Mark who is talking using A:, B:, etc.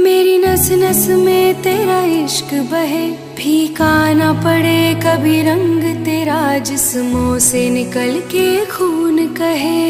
A: मेरी नस नस में तेरा इश्क बहे, फीका ना पड़े कभी रंग तेरा जिस्मों से निकल के खून कहे।